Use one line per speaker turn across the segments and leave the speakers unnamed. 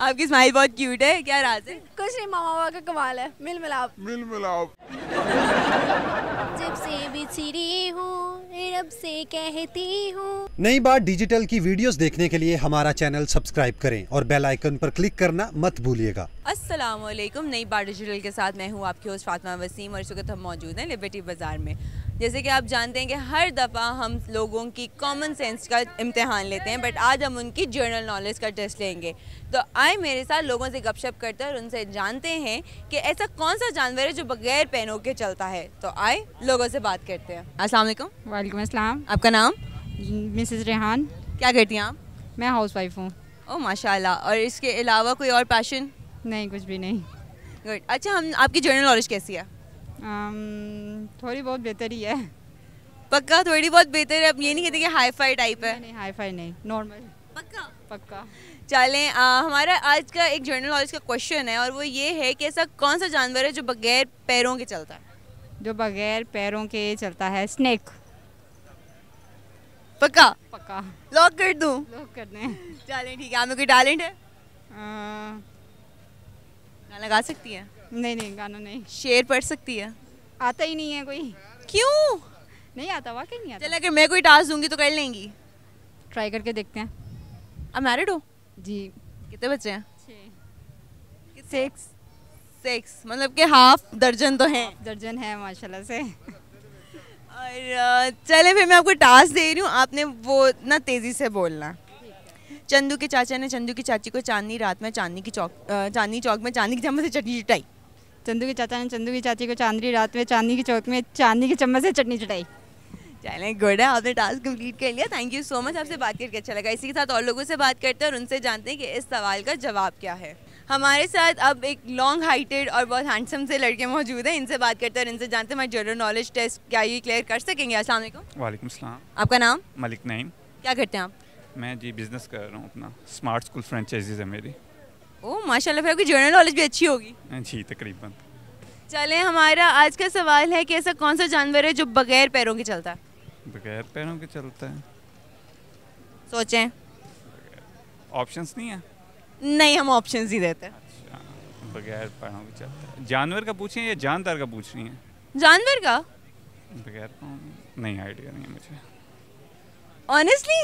आपकी स्माइल बहुत क्यूट है क्या राज है?
कुछ नहीं मामा बाबा का कमाल है। मिल मिलाप
मिल मिलाप
जब से बिछड़ी हूँ रब से कहती हूँ।
नई बात डिजिटल की वीडियोस देखने के लिए हमारा चैनल सब्सक्राइब करें और बेल आइकन पर क्लिक करना मत भूलिएगा।
अस्सलाम वालेकुम नई बार डिजिटल के साथ मैं हूँ आपकी होस्ट फातिमा वसीम और इस वक्त हम मौजूद हैं लिबर्टी बाज़ार में। जैसे कि आप जानते हैं कि हर दफ़ा हम लोगों की कॉमन सेंस का इम्तहान लेते हैं बट आज हम उनकी जर्नल नॉलेज का टेस्ट लेंगे। तो आए मेरे साथ लोगों से गपशप करते हैं और उनसे जानते हैं कि ऐसा कौन सा जानवर है जो बगैर पैनों के चलता है। तो आए लोगों से बात करते हैं। अस्सलाम वालेकुम
वालेकुम अस्सलाम।
आपका नाम?
मिसेस रेहान।
क्या करती हैं आप?
मैं हाउस वाइफ हूँ।
ओह माशाल्लाह। और इसके अलावा कोई और पैशन?
नहीं कुछ भी नहीं।
गुड। अच्छा हम आपकी जर्नल नॉलेज कैसी है?
अम, थोड़ी बहुत बेहतर ही है।
पक्का? थोड़ी बहुत बेहतर है? अब ये नहीं कहते कि हाई फाई टाइप है।
नहीं हाई फाई नहीं। नॉर्मल।
पक्का?
पक्का।
चलें आ, हमारा आज का एक जर्नल नॉलेज का क्वेश्चन है और वो ये है कि ऐसा कौन सा जानवर है जो बगैर पैरों के चलता है?
जो बगैर पैरों के चलता है? स्नेक।
पक्का?
पक्का।
लॉक कर दूँ?
लोग करने हैं।
चलें ठीक है। आप में कोई टैलेंट है? गाना गा सकती है?
नहीं नहीं गाना नहीं।
शेर पढ़ सकती है?
आता ही नहीं है कोई।
क्यों?
नहीं आता वाकई नहीं आता।
चल अगर मैं कोई टास्क दूँगी तो कर लेंगी।
ट्राई करके देखते हैं।
आप मैरिड हो?
जी।
कितने बच्चे हैं? सिक्स सिक्स मतलब कि हाफ़ दर्जन तो हैं।
दर्जन है माशाल्लाह से।
और चले फिर मैं आपको टास्क दे रही हूँ। आपने वो ना तेज़ी से बोलना। चंदू के चाचा ने चंदू की चाची को चांदनी रात में चांदनी की चौक चांदनी चौक में चांदनी की चम्मच से चटनी चटाई।
चंदू के चाचा ने चंदू की चाची को चांदनी रात में चांदनी की चौक में चांदनी की चम्मच से चटनी चटाई।
चलें गुड है आपने टास्क कंप्लीट कर लिया। थैंक यू सो मच आपसे बात करके अच्छा लगा। इसी के साथ और लोगों से बात करते हैं और उनसे जानते हैं कि इस सवाल का जवाब क्या है। हमारे साथ अब एक लॉन्ग हाइटेड और बहुत हैंडसम से लड़के मौजूद हैं। इनसे बात करते हैं और इनसे जानते हैं हमारे जनरल नॉलेज टेस्ट क्या ये क्लियर कर सकेंगे? अस्सलाम वालेकुम।
सलाम
आपका नाम?
मलिक नईम।
क्या करते हैं आप?
मैं जी बिज़नेस कर रहा हूँ अपना। स्मार्ट स्कूल फ्रेंचाइजीज है मेरी।
ओह माशाल्लाह फिर आपकी जर्नल नॉलेज भी अच्छी होगी।
जी तकरीबन।
चलें हमारा आज का सवाल है कि ऐसा कौन सा जानवर है जो बगैर पैरों के चलता है?
बगैर पैरों के चलता है?
सोचें।
ऑप्शंस नहीं है?
नहीं हम ऑप्शन ही देते हैं।
अच्छा बगैर पैरों के चलता। है जानवर का पूछें या जानदार का पूछ रही हैं?
जानवर का?
बगैर पाँव नहीं आइडिया नहीं है मुझे।
ऑनेस्टली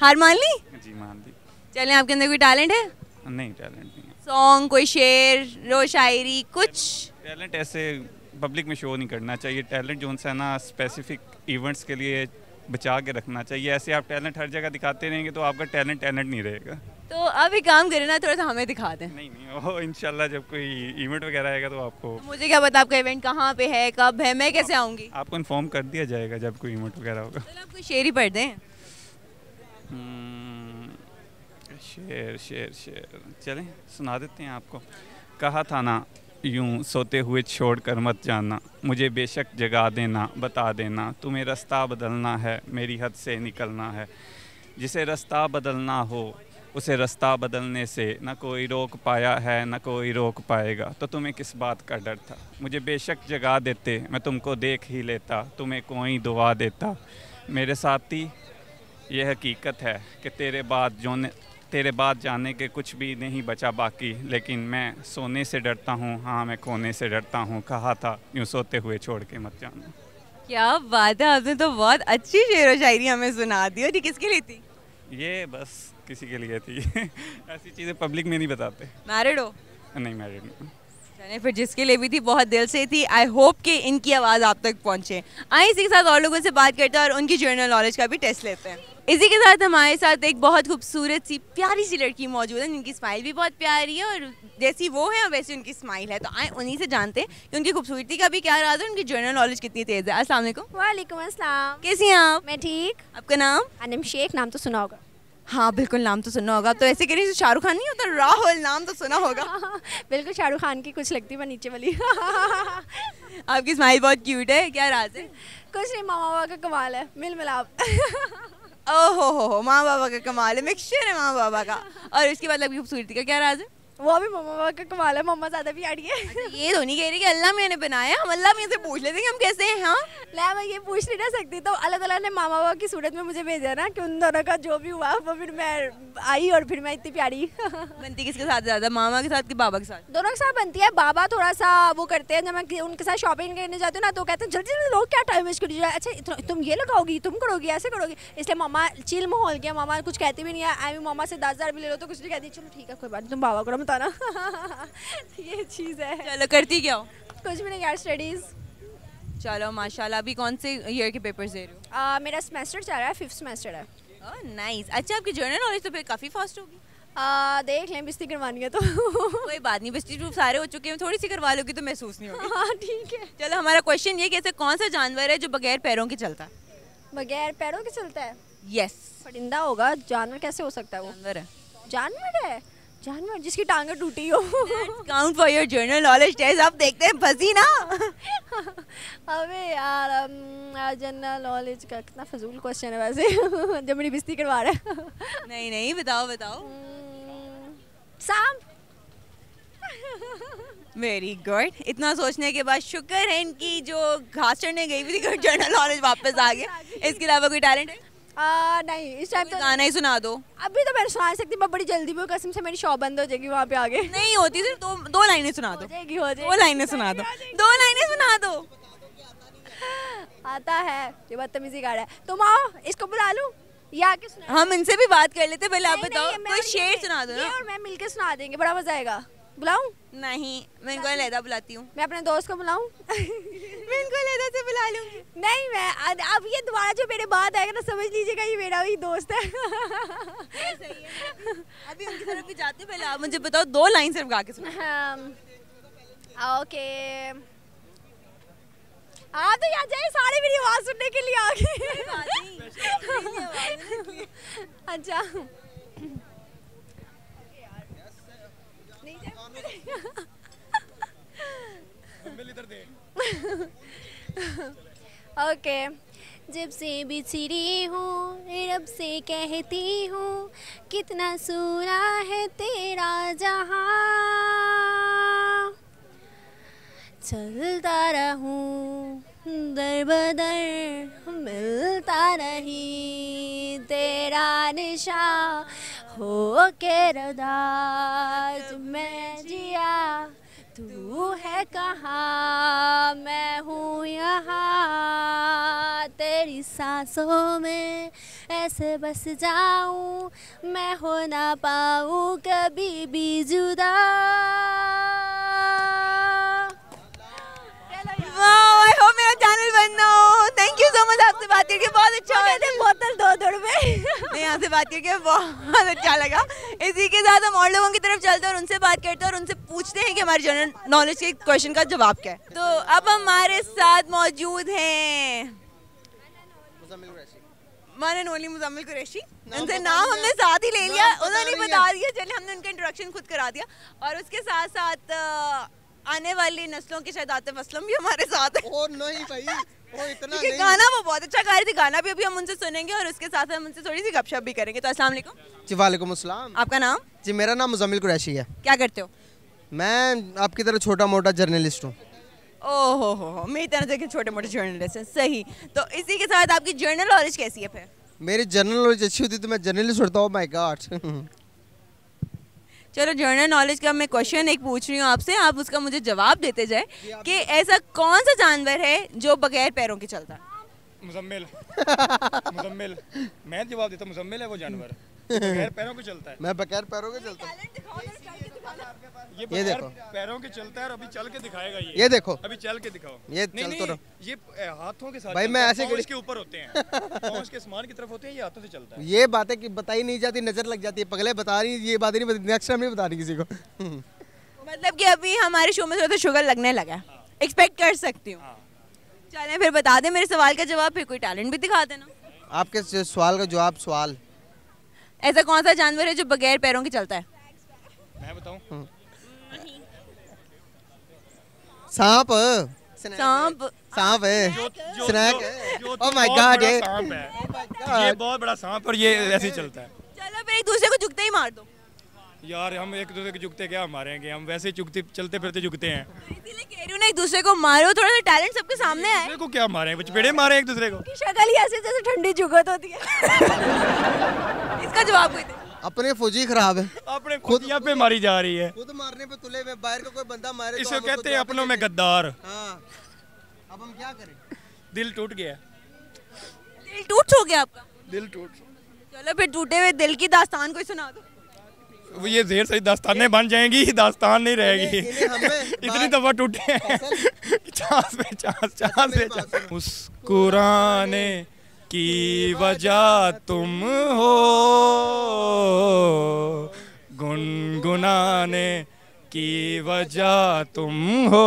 हार मान ली
जी मान दी
चलें आपके अंदर कोई टैलेंट है?
नहीं टैलेंट नहीं है।
सॉन्ग कोई शेर रो शायरी कुछ?
टैलेंट ऐसे पब्लिक में शो नहीं करना चाहिए। टैलेंट जो है ना स्पेसिफिक इवेंट्स के लिए बचा के रखना चाहिए। ऐसे आप टैलेंट हर जगह दिखाते रहेंगे तो आपका टैलेंट टैलेंट नहीं रहेगा।
तो अब एक काम करें ना थोड़ा सा हमें दिखा दें।
नहीं नहीं वो इंशाल्लाह जब कोई इवेंट वगैरह आएगा तो आपको
मुझे क्या पता आपका इवेंट कहाँ पे है कब है मैं कैसे आऊँगी?
आपको इन्फॉर्म कर दिया जाएगा जब कोई इवेंट वगैरह होगा।
चलो आप कोई शेर ही पढ़ दें।
हम्म, शेर शेर शेर। चलें सुना देते हैं आपको। कहा था ना यूँ सोते हुए छोड़ कर मत जाना। मुझे बेशक जगा देना बता देना। तुम्हें रास्ता बदलना है मेरी हद से निकलना है। जिसे रास्ता बदलना हो उसे रास्ता बदलने से ना कोई रोक पाया है ना कोई रोक पाएगा। तो तुम्हें किस बात का डर था? मुझे बेशक जगा देते मैं तुमको देख ही लेता तुम्हें कोई दुआ देता। मेरे साथी ये हकीकत है कि तेरे बाद जो तेरे बाद जाने के कुछ भी नहीं बचा बाकी लेकिन मैं सोने से डरता हूँ। हाँ मैं खोने से डरता हूँ। कहा था यूँ सोते हुए छोड़ के मत जाना।
क्या बात है आपने तो बहुत अच्छी शेर व शायरी हमें सुना दी। और ये किसके लिए थी?
ये बस किसी के लिए थी। ऐसी चीज़ें पब्लिक में नहीं बताते।
मैरिड हो?
नहीं मैरिड नहीं।
चलिए फिर जिसके लिए भी थी बहुत दिल से थी। आई होप कि इनकी आवाज़ आप तक पहुँचे। आइए इसी के साथ और लोगों से बात करते हैं और उनकी जर्नल नॉलेज का भी टेस्ट लेते हैं। इसी के साथ हमारे साथ एक बहुत खूबसूरत सी प्यारी सी लड़की मौजूद है जिनकी स्माइल भी बहुत प्यारी है और जैसी वो है वैसी उनकी स्माइल है। तो आए उन्हीं से जानते हैं कि उनकी खूबसूरती का भी क्या राज है उनकी जर्नल नॉलेज कितनी तेज़ है। अस्सलाम वालेकुम।
वालेकुम अस्सलाम।
कैसी हैं आप?
मैं ठीक।
आपका नाम?
अनम शेख नाम तो सुना होगा।
हाँ बिल्कुल नाम तो सुना होगा। तो ऐसे कह रही है शाहरुख खान नहीं होता राहुल नाम तो सुना होगा।
बिल्कुल शाहरुख खान की कुछ लगती है नीचे वाली।
आपकी स्माइल बहुत क्यूट है क्या राज है?
कुछ नहीं माँ बाबा का कमाल है मिल मिलाप
ओहो हो हो माँ बाबा का कमाल है मिक्सचर है माँ बाबा का। और इसके बाद आपकी खूबसूरती का क्या राज है?
वो भी मम्मा पापा का कमाल है मम्मा ज़्यादा प्यारी है।
ये तो नहीं कह रही कि अल्लाह मैंने बनाया हम अल्लाह मियाँ से पूछ लेते हैं हम कैसे हैं हाँ?
ले मैं ये पूछ नहीं ना सकती तो अल्लाह ताला ने मामा बाबा की सूरत में मुझे भेजा ना कि उन दोनों का जो भी हुआ वो फिर मैं आई और फिर मैं इतनी प्यारी।
बनती किसके साथ ज़्यादा मामा के साथ कि बाबा के साथ?
दोनों के साथ बनती है बाबा थोड़ा सा वो करते हैं जब मैं उनके साथ शॉपिंग करने जाती हूँ ना तो कहते हैं जल्दी जल्दी लोग क्या टाइम वेस्ट करिए अच्छा तुम ये लगाओगी तुम करोगी ऐसे करोगी। इसलिए मामा चिल माहौल किया मामा कुछ कहती भी नहीं है आई मामा से दस हज़ार भी ले लो तो कुछ नहीं कहती। चलो ठीक है कोई बात नहीं तुम बाबा को ना बताना ये चीज़ है।
चलो करती क्या हो?
कुछ भी नहीं यार स्टडीज़
चलो माशाल्लाह अभी कौन से ईयर के पेपर्स दे रहे हो?
मेरा सेमेस्टर चल रहा है फिफ्थ सेमेस्टर है।
Nice nice. अच्छा आपकी जर्नल नॉलेज तो फिर काफ़ी फास्ट होगी।
आ, देख लें बिस्ती करवानी है तो।
कोई बात नहीं बस्ती प्रूफ सारे हो चुके हैं। थोड़ी सी करवा लोगी तो महसूस नहीं होगी।
हाँ ठीक है।
चलो हमारा क्वेश्चन ये कि ऐसे कौन सा जानवर है जो बगैर पैरों के चलता है?
बगैर पैरों के चलता है?
Yes yes.
परिंदा होगा जानवर कैसे हो सकता है वो?
जानवर है।
जानवर है? जानवर जिसकी टांगे टूटी हो।
Count for your general knowledge test आप देखते हैं फंसी ना।
अबे यार जनरल नॉलेज का कितना फजूल क्वेश्चन है वैसे। जब मेरी बिस्ती करवा रहा है।
नहीं नहीं बताओ बताओ।
हम्म, सांप।
वेरी गुड इतना सोचने के बाद शुक्र है इनकी जो घास चढ़ने गई हुई थी जर्नल नॉलेज वापस आ गया। इसके अलावा कोई टैलेंट है?
आ, नहीं इस टाइम तो
गाना ही सुना दो।
अभी तो मैं सुना सकती मैं बड़ी जल्दी भी कसम से मेरी शॉप बंद हो जाएगी वहाँ पे आगे।
नहीं होती सिर्फ़ दो दो लाइनें सुना दो।
जाएगी हो
दो लाइनें सुना दो। दो लाइनें सुना दो।
आता है ये बदतमीजी रहा है। तुम आओ इसको बुला लूँ? या आके सुना
हम इनसे भी बात कर लेते पहले आप बताओ। कोई शेर सुना दो ना।
और मैं मिलके सुना देंगे बड़ा मज़ा आएगा। बुलाऊं?
नहीं मैं इनको लहदा बुलाती हूँ।
मैं अपने दोस्त को बुलाऊं?
मैं इनको लहदा से बुला लूँगी।
नहीं मैं अब ये दोबारा जो मेरे बाद आएगा ना समझ लीजिएगा ये मेरा ही दोस्त है।
अभी उनकी तरफ़ भी जाते पहले आप मुझे बताओ दो लाइन सिर्फ़ गा के सुना
ओके। आ तो यहाँ जाए सारे मेरी आवाज़ सुनने के लिए आ गए अच्छा। ओके। जब से बिछड़ी हूँ, रब से कहती हूँ, कितना सूरा है तेरा जहाँ। चलता रहूँ, दर बदर मिलता रही, तेरा निशा हो के रदाज मैं तू है कहाँ? मैं हूँ यहाँ तेरी सांसों में ऐसे बस जाऊँ। मैं हो ना पाऊँ कभी भी जुदा।
वाह आई होप मेरा चैनल बनना हो। थैंक यू सो मच आपसे बात करके। बहुत अच्छा लगा
बोतल दो
यहाँ से बात करके बहुत अच्छा लगा। इसी के साथ हम और लोगों की तरफ़ चलते हैं और उनसे बात करते हैं और उनसे पूछते हैं कि हमारे जनरल नॉलेज के क्वेश्चन का जवाब क्या है। तो अब हमारे साथ मौजूद हैं। एंड ओनली मुजम्मिल कुरैशी उनसे नाम हमने साथ ही ले लिया। उन्होंने बता दिया चलिए हमने उनका इंट्रोडक्शन खुद करा दिया। और उसके साथ साथ आने वाली नस्लों के शायद आतिफ असलम भी हमारे साथ हैं।
ओ नहीं भाई ओ इतना नहीं।
गाना वो बहुत अच्छा गा रही थी गाना भी अभी हम उनसे सुनेंगे और उसके साथ हम उनसे थोड़ी सी गपशप भी करेंगे। तो अस्सलाम वालेकुम।
जी वालेकुम अस्सलाम।
आपका नाम?
जी मेरा नाम मुजम्मिल कुरैशी है।
क्या करते हो?
मैं आपकी तरह छोटा मोटा जर्नलिस्ट हूँ।
ओहो हो मेरी तरह से छोटे मोटे जर्नलिस्ट हैं सही। तो इसी के साथ आपकी जर्नल नॉलेज कैसी है फिर?
मेरी जर्नल नॉलेज अच्छी होती तो मैं जर्नलिस्ट होता हूँ माय गॉड
चलो जर्नल नॉलेज का मैं क्वेश्चन एक पूछ रही हूँ आपसे आप उसका मुझे जवाब देते जाए कि ऐसा कौन सा जानवर है जो बगैर पैरों के चलता? है
मुजम्मिल। मुजम्मिल। मैं जवाब देता हूँ मुजम्मिल है वो जानवर। बगैर पैरों के चलता है।
मैं बगैर पैरों के चलता। हूँ
ये
ये देखो।
पैरों के चलता है और अभी चल के दिखाएगा ये।
ये देखो।
अभी चल के दिखाओ।
ये
नहीं
चल
नहीं
तो रहा।
ये हाथों के साथ
भाई, मैं ऐसे
इसके ऊपर होते हैं। इसके आसमान की तरफ़ होते हैं ये हाथों से चलता है?
ये बातें कि बताई नहीं जाती नज़र लग जाती है पगले बता रही ये बातें नहीं नेक्स्ट टाइम नहीं बता रही किसी को।
मतलब कि अभी हमारे शो में थोड़ा सा शुगर लगने लगा। एक्सपेक्ट कर सकती हूँ। चले फिर बता दें मेरे सवाल का जवाब फिर कोई टैलेंट भी दिखा देना।
आपके सवाल का जवाब सवाल।
ऐसा कौन सा जानवर है जो बगैर पैरों के चलता है?
मैं बताऊँ?
सांप।
सांप।
सांप है। स्नैक
जो
है
तो
ओ माय गॉड ये
ये बहुत बड़ा सांप और ये ऐसे ही चलता है।
चलो फिर एक दूसरे को झुकते ही मार दो।
यार हम एक दूसरे के झुकते क्या मारेंगे? हम वैसे ही चलते फिरते झुकते हैं।
इसीलिए कह रही हूँ ना एक दूसरे को मारो थोड़ा सा टैलेंट सबके सामने आए।
को क्या मारे? चपेड़े मारे एक दूसरे को।
शक्ल ही ऐसे जैसे ठंडी जुगत होती है।
इसका जवाब कोई
अपने फौजी खराब है।
अपने खुद यहाँ पे मारी जा रही है।
खुद मारने पे तुले हुए बाहर का कोई बंदा मारे तो
इसे कहते हैं अपनों में गद्दार।
हाँ। अब हम क्या करें?
दिल टूट गया।
दिल टूट हो गया आपका?
दिल टूट।
चलो फिर टूटे हुए दिल की दास्तान कोई सुना दो।
ये ढेर सारी दास्तानें बन जाएँगी दास्तान नहीं रहेगी। इतनी दफ़ा टूटे हैं। चांस पे चांस चांस पे चांस मुस्कुराने की वजह तुम हो। गुनगुनाने की वजह तुम हो।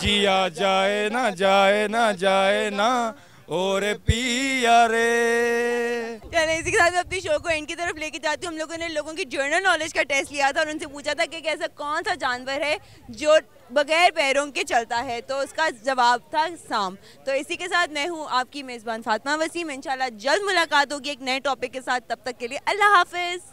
जिया जाए ना जाए ना जाए ना और पिया रे।
चले इसी के साथ अपनी शो को एंड की तरफ़ लेके जाती हूँ। हम लोगों ने लोगों की जर्नल नॉलेज का टेस्ट लिया था और उनसे पूछा था कि ऐसा कौन सा जानवर है जो बगैर पैरों के चलता है? तो उसका जवाब था सांप। तो इसी के साथ मैं हूँ आपकी मेज़बान फातमा वसीम। इंशाल्लाह जल्द मुलाकात होगी एक नए टॉपिक के साथ। तब तक के लिए अल्लाह हाफिज़।